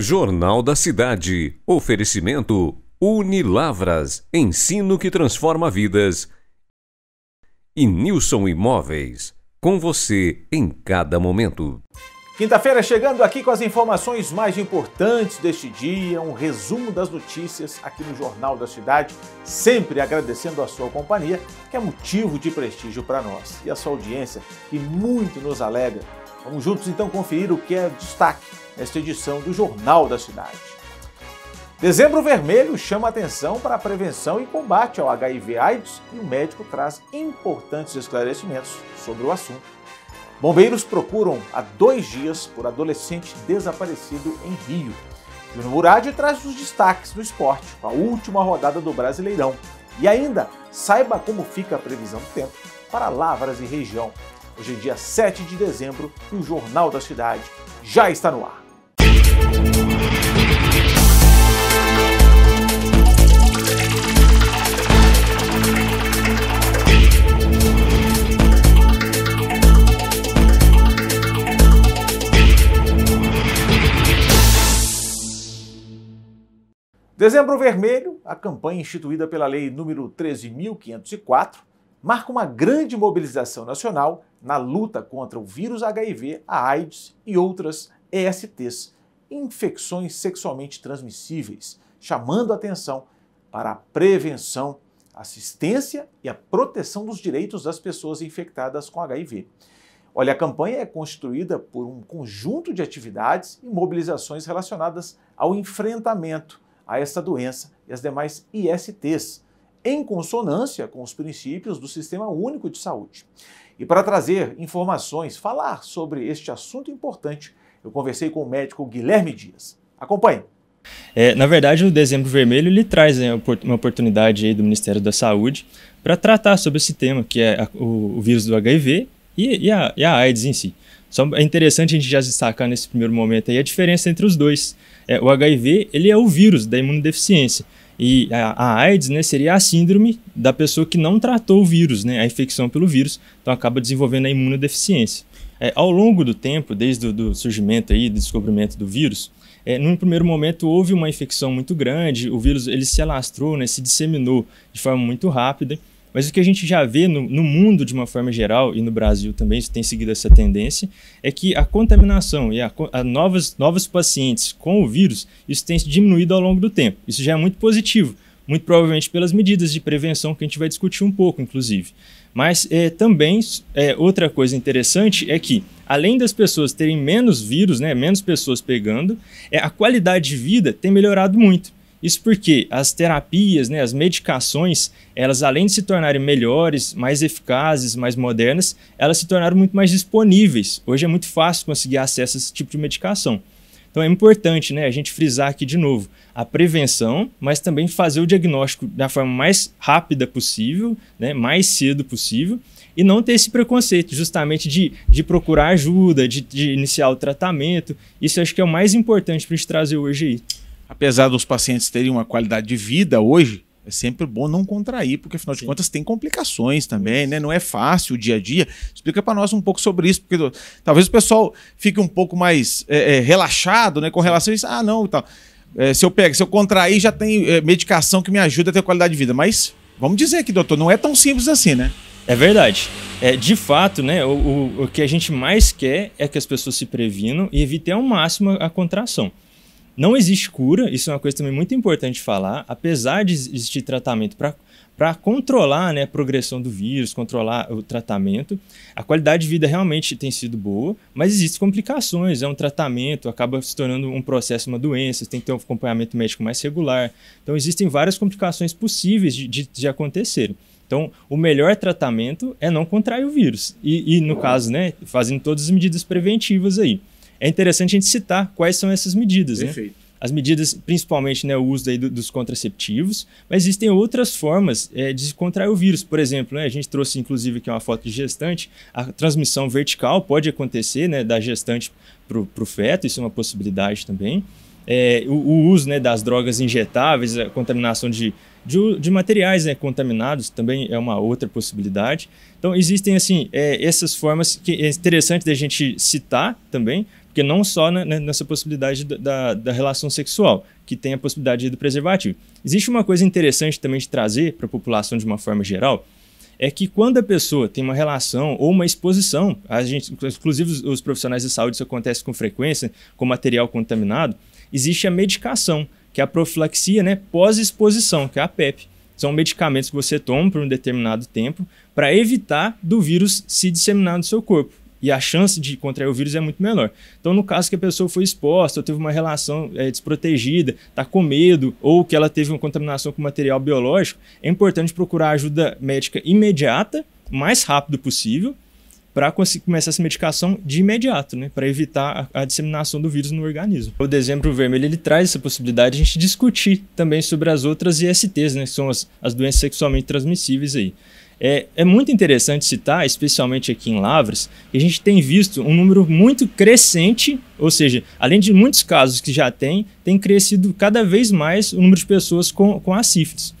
Jornal da Cidade. Oferecimento Unilavras. Ensino que transforma vidas. E Nilson Imóveis. Com você em cada momento. Quinta-feira chegando aqui com as informações mais importantes deste dia, um resumo das notícias aqui no Jornal da Cidade, sempre agradecendo a sua companhia, que é motivo de prestígio para nós, e a sua audiência, que muito nos alega. Vamos juntos então conferir o que é destaque nesta edição do Jornal da Cidade. Dezembro Vermelho chama atenção para a prevenção e combate ao HIV/AIDS e o médico traz importantes esclarecimentos sobre o assunto. Bombeiros procuram há dois dias por adolescente desaparecido em Rio. Júnior Murad traz os destaques do esporte com a última rodada do Brasileirão. E ainda, saiba como fica a previsão do tempo para Lavras e região. Hoje é dia 7 de dezembro e o Jornal da Cidade já está no ar. Dezembro Vermelho, a campanha instituída pela Lei nº 13.504, marca uma grande mobilização nacional na luta contra o vírus HIV, a AIDS e outras ESTs, infecções sexualmente transmissíveis, chamando a atenção para a prevenção, assistência e a proteção dos direitos das pessoas infectadas com HIV. Olha, a campanha é construída por um conjunto de atividades e mobilizações relacionadas ao enfrentamento a esta doença e as demais ISTs, em consonância com os princípios do Sistema Único de Saúde. E para trazer informações, falar sobre este assunto importante, eu conversei com o médico Guilherme Dias. Acompanhe. É, na verdade, o Dezembro Vermelho ele traz né, uma oportunidade do Ministério da Saúde para tratar sobre esse tema, que é a, o, o, vírus do HIV e, e, a, e, a, AIDS em si. Só é interessante a gente já destacar nesse primeiro momento aí a diferença entre os dois. É, o HIV ele é o vírus da imunodeficiência. E a, a, AIDS né, seria a síndrome da pessoa que não tratou o vírus, né, a infecção pelo vírus, então acaba desenvolvendo a imunodeficiência. É, ao longo do tempo, desde o surgimento aí, do descobrimento do vírus, é, num primeiro momento houve uma infecção muito grande, o vírus ele se alastrou, né, se disseminou de forma muito rápida, mas o que a gente já vê no, no, mundo de uma forma geral e no Brasil também tem seguido essa tendência é que a contaminação e a, a novas novos pacientes com o vírus isso tem diminuído ao longo do tempo. Isso já é muito positivo, muito provavelmente pelas medidas de prevenção que a gente vai discutir um pouco, inclusive. Mas é, também é, outra coisa interessante é que além das pessoas terem menos vírus, né, menos pessoas pegando, é, a qualidade de vida tem melhorado muito. Isso porque as terapias, né, as medicações, elas além de se tornarem melhores, mais eficazes, mais modernas, elas se tornaram muito mais disponíveis. Hoje é muito fácil conseguir acesso a esse tipo de medicação. Então é importante né, a gente frisar aqui de novo a prevenção, mas também fazer o diagnóstico da forma mais rápida possível, né, mais cedo possível, e não ter esse preconceito justamente de, de procurar ajuda, de, de iniciar o tratamento. Isso acho que é o mais importante para a gente trazer hoje aí apesar dos pacientes terem uma qualidade de vida hoje, é sempre bom não contrair, porque afinal Sim. de contas tem complicações também, né? Não é fácil o dia a dia. Explica para nós um pouco sobre isso, porque talvez o pessoal fique um pouco mais é, é, relaxado, né, com relação a isso. Ah, não, tal. É, se eu pego, se eu contrair, já tem é, medicação que me ajuda a ter qualidade de vida. Mas vamos dizer aqui, doutor, não é tão simples assim, né? É verdade. É, de fato, né, o, o, o que a gente mais quer é que as pessoas se previnam e evitem ao máximo a contração. Não existe cura, isso é uma coisa também muito importante falar, apesar de existir tratamento para controlar né, a progressão do vírus, controlar o tratamento, a qualidade de vida realmente tem sido boa, mas existem complicações, é um tratamento, acaba se tornando um processo, uma doença, tem que ter um acompanhamento médico mais regular. Então existem várias complicações possíveis de, de, de acontecer. Então, o melhor tratamento é não contrair o vírus. E, e no caso, né, fazendo todas as medidas preventivas aí é interessante a gente citar quais são essas medidas. Né? Perfeito. Né? As medidas, principalmente né, o uso aí do, dos contraceptivos, mas existem outras formas é, de contrair o vírus. Por exemplo, né, a gente trouxe inclusive aqui uma foto de gestante, a transmissão vertical pode acontecer né, da gestante para o feto, isso é uma possibilidade também. É, o, o, uso né, das drogas injetáveis, a contaminação de, de, de, materiais né, contaminados também é uma outra possibilidade. Então, existem assim é, essas formas que é interessante da gente citar também, Porque não só né, nessa possibilidade da, da, relação sexual, que tem a possibilidade do preservativo. Existe uma coisa interessante também de trazer para a população de uma forma geral, é que quando a pessoa tem uma relação ou uma exposição, a gente, inclusive os profissionais de saúde isso acontece com frequência, com material contaminado, existe a medicação, que é a profilaxia né, pós-exposição, que é a PEP. São medicamentos que você toma por um determinado tempo para evitar do vírus se disseminar no seu corpo e a chance de contrair o vírus é muito menor. Então, no caso que a pessoa foi exposta, ou teve uma relação é, desprotegida, está com medo, ou que ela teve uma contaminação com material biológico, é importante procurar ajuda médica imediata, o mais rápido possível, para começar essa medicação de imediato, né, para evitar a, a, disseminação do vírus no organismo. O dezembro vermelho ele traz essa possibilidade de a gente discutir também sobre as outras ISTs, né, que são as, as doenças sexualmente transmissíveis aí. É, é muito interessante citar, especialmente aqui em Lavras, que a gente tem visto um número muito crescente, ou seja, além de muitos casos que já tem, tem crescido cada vez mais o número de pessoas com, com a sífilis.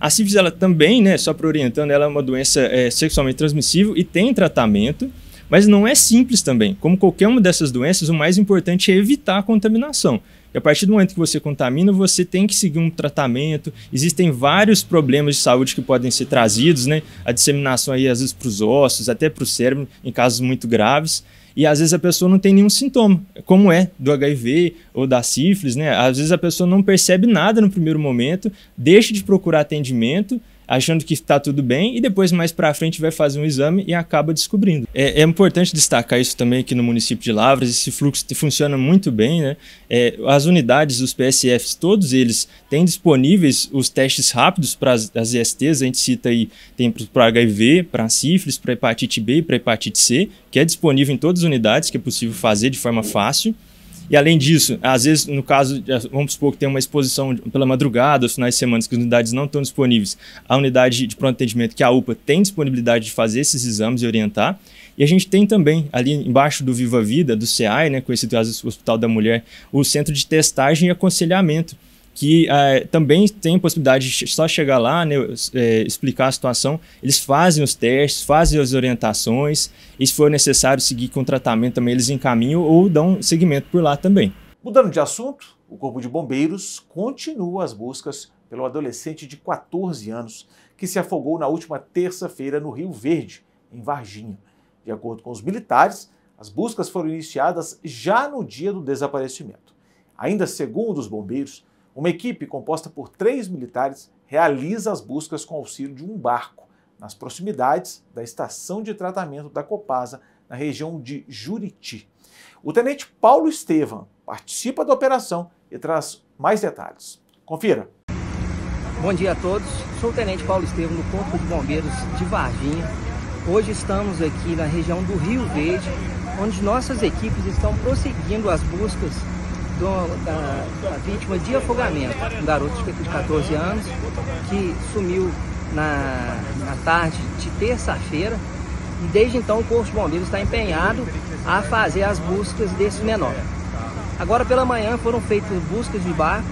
A sífilis, ela também, né, só para orientando, ela é uma doença é, sexualmente transmissível e tem tratamento, mas não é simples também. Como qualquer uma dessas doenças, o mais importante é evitar a contaminação. E a partir do momento que você contamina, você tem que seguir um tratamento. Existem vários problemas de saúde que podem ser trazidos, né? A disseminação aí, às vezes, para os ossos, até para o cérebro, em casos muito graves. E às vezes a pessoa não tem nenhum sintoma, como é do HIV ou da sífilis, né? Às vezes a pessoa não percebe nada no primeiro momento, deixa de procurar atendimento achando que está tudo bem e depois mais para frente vai fazer um exame e acaba descobrindo. É, é, importante destacar isso também aqui no município de Lavras, esse fluxo funciona muito bem, né? É, as unidades, os PSFs, todos eles têm disponíveis os testes rápidos para as, as ISTs, a gente cita aí, tem para HIV, para sífilis, para hepatite B e para hepatite C, que é disponível em todas as unidades, que é possível fazer de forma fácil. E além disso, às vezes, no caso, vamos supor que tem uma exposição pela madrugada, os finais de semana, que as unidades não estão disponíveis, a unidade de pronto atendimento, que é a UPA, tem disponibilidade de fazer esses exames e orientar. E a gente tem também, ali embaixo do Viva Vida, do CEAI, né, conhecido as Hospital da Mulher, o Centro de Testagem e Aconselhamento, que é, também tem possibilidade de só chegar lá, né, é, explicar a situação. Eles fazem os testes, fazem as orientações, e se for necessário seguir com tratamento também, eles encaminham ou dão seguimento por lá também. Mudando de assunto, o Corpo de Bombeiros continua as buscas pelo adolescente de 14 anos que se afogou na última terça-feira no Rio Verde, em Varginha. De acordo com os militares, as buscas foram iniciadas já no dia do desaparecimento. Ainda segundo os bombeiros, uma equipe composta por três militares realiza as buscas com auxílio de um barco nas proximidades da estação de tratamento da Copasa, na região de Juriti. O tenente Paulo Estevam participa da operação e traz mais detalhes. Confira. Bom dia a todos. Sou o tenente Paulo Estevam do Corpo de Bombeiros de Varginha. Hoje estamos aqui na região do Rio Verde, onde nossas equipes estão prosseguindo as buscas do, da, da, vítima de afogamento, um garoto de 14 anos que sumiu na, na tarde de terça-feira e desde então o Corpo de Bombeiros está empenhado a fazer as buscas desse menor. Agora pela manhã foram feitas buscas de barco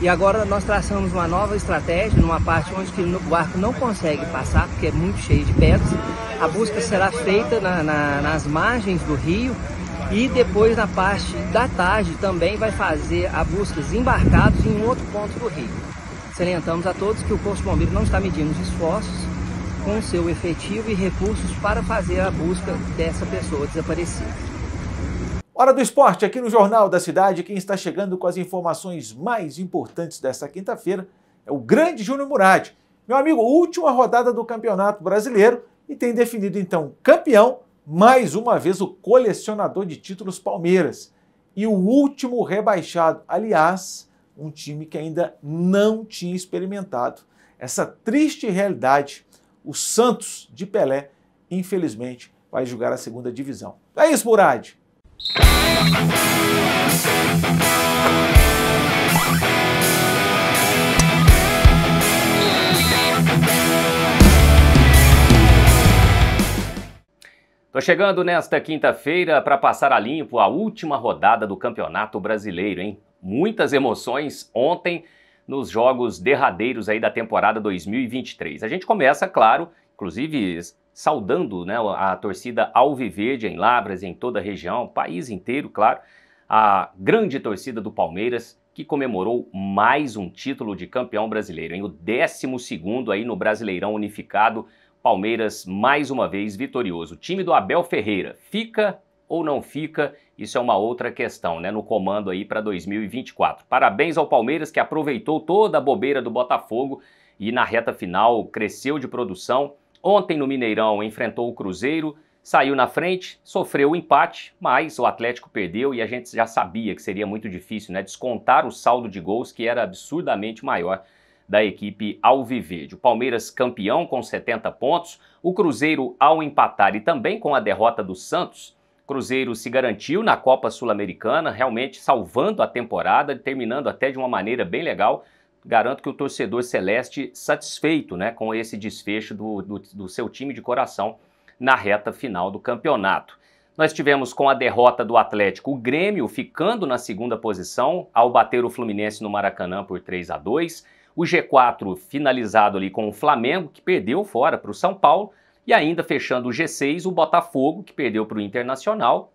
e agora nós traçamos uma nova estratégia numa parte onde o barco não consegue passar porque é muito cheio de pedras. A busca será feita na, na, nas margens do rio e depois na parte da tarde também vai fazer a busca embarcados em outro ponto do rio. Salientamos a todos que o Corpo de não está medindo os esforços com seu efetivo e recursos para fazer a busca dessa pessoa desaparecida. Hora do esporte aqui no Jornal da Cidade. Quem está chegando com as informações mais importantes desta quinta-feira é o grande Júnior Murad. Meu amigo, última rodada do Campeonato Brasileiro e tem definido então campeão mais uma vez o colecionador de títulos Palmeiras e o último rebaixado. Aliás, um time que ainda não tinha experimentado essa triste realidade. O Santos de Pelé, infelizmente, vai jogar a segunda divisão. É isso, Murad. Tô chegando nesta quinta-feira para passar a limpo a última rodada do Campeonato Brasileiro, hein? Muitas emoções ontem nos jogos derradeiros aí da temporada 2023. A gente começa, claro, inclusive saudando né, a torcida Alviverde em Lavras, em toda a região, país inteiro, claro, a grande torcida do Palmeiras, que comemorou mais um título de campeão brasileiro, em o 12 aí no Brasileirão Unificado, Palmeiras mais uma vez vitorioso. O time do Abel Ferreira fica ou não fica? Isso é uma outra questão, né? No comando aí para 2024. Parabéns ao Palmeiras que aproveitou toda a bobeira do Botafogo e na reta final cresceu de produção Ontem no Mineirão enfrentou o Cruzeiro, saiu na frente, sofreu o empate, mas o Atlético perdeu e a gente já sabia que seria muito difícil, né? Descontar o saldo de gols que era absurdamente maior da equipe Alviverde. O Palmeiras campeão com 70 pontos, o Cruzeiro ao empatar e também com a derrota do Santos, Cruzeiro se garantiu na Copa Sul-Americana, realmente salvando a temporada, terminando até de uma maneira bem legal garanto que o torcedor celeste satisfeito né, com esse desfecho do, do, do seu time de coração na reta final do campeonato. Nós tivemos com a derrota do Atlético o Grêmio ficando na segunda posição ao bater o Fluminense no Maracanã por 3 a 2. O G4 finalizado ali com o Flamengo, que perdeu fora para o São Paulo. E ainda fechando o G6, o Botafogo, que perdeu para o Internacional.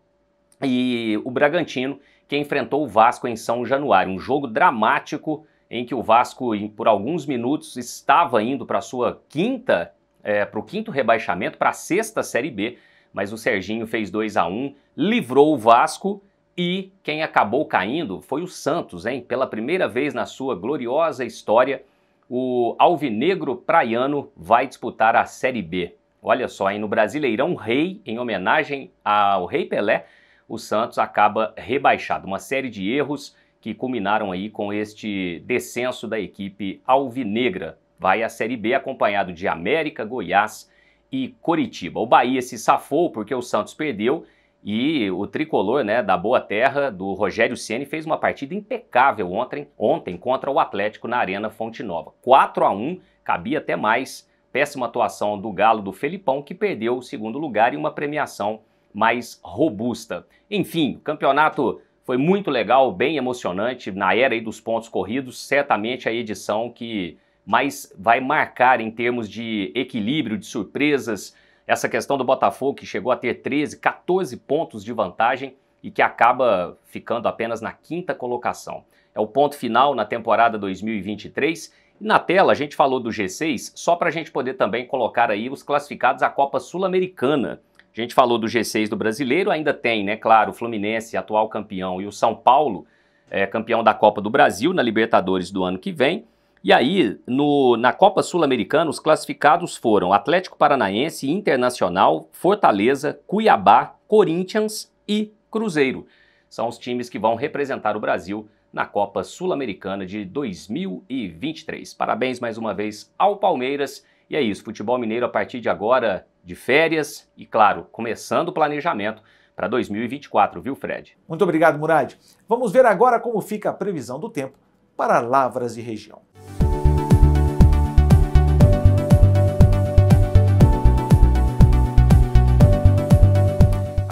E o Bragantino, que enfrentou o Vasco em São Januário. Um jogo dramático em que o Vasco, por alguns minutos, estava indo para sua quinta, é, para o quinto rebaixamento, para a sexta Série B, mas o Serginho fez 2 a 1 livrou o Vasco e quem acabou caindo foi o Santos, hein? Pela primeira vez na sua gloriosa história, o Alvinegro Praiano vai disputar a Série B. Olha só, hein? no Brasileirão Rei, em homenagem ao Rei Pelé, o Santos acaba rebaixado. Uma série de erros que culminaram aí com este descenso da equipe alvinegra. Vai à Série B acompanhado de América, Goiás e Coritiba. O Bahia se safou porque o Santos perdeu e o tricolor né, da Boa Terra, do Rogério Ceni fez uma partida impecável ontem, ontem contra o Atlético na Arena Fonte Nova. 4 a 1 cabia até mais. Péssima atuação do Galo do Felipão, que perdeu o segundo lugar e uma premiação mais robusta. Enfim, o campeonato foi muito legal, bem emocionante na era dos pontos corridos. Certamente a edição que mais vai marcar em termos de equilíbrio, de surpresas. Essa questão do Botafogo que chegou a ter 13, 14 pontos de vantagem e que acaba ficando apenas na quinta colocação. É o ponto final na temporada 2023. E na tela a gente falou do G6, só para a gente poder também colocar aí os classificados à Copa Sul-Americana. A gente falou do G6 do brasileiro, ainda tem, né, claro, o Fluminense, atual campeão, e o São Paulo, é, campeão da Copa do Brasil na Libertadores do ano que vem. E aí, no, na Copa Sul-Americana, os classificados foram Atlético Paranaense, Internacional, Fortaleza, Cuiabá, Corinthians e Cruzeiro. São os times que vão representar o Brasil na Copa Sul-Americana de 2023. Parabéns mais uma vez ao Palmeiras. E é isso, futebol mineiro a partir de agora de férias e, claro, começando o planejamento para 2024, viu, Fred? Muito obrigado, Murad. Vamos ver agora como fica a previsão do tempo para Lavras e região.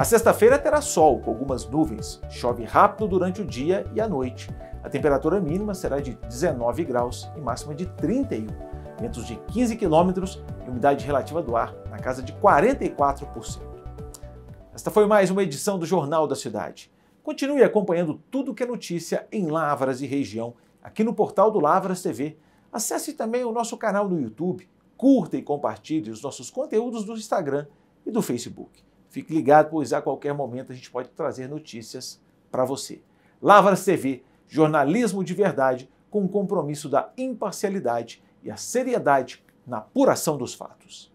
A sexta-feira terá sol com algumas nuvens. Chove rápido durante o dia e a noite. A temperatura mínima será de 19 graus e máxima de 31 ventos de 15 km e umidade relativa do ar na casa de 44%. Esta foi mais uma edição do Jornal da Cidade. Continue acompanhando tudo que é notícia em Lavras e região aqui no portal do Lavras TV. Acesse também o nosso canal no YouTube, curta e compartilhe os nossos conteúdos do Instagram e do Facebook. Fique ligado, pois a qualquer momento a gente pode trazer notícias para você. Lavras TV, jornalismo de verdade com o compromisso da imparcialidade e a seriedade na apuração dos fatos.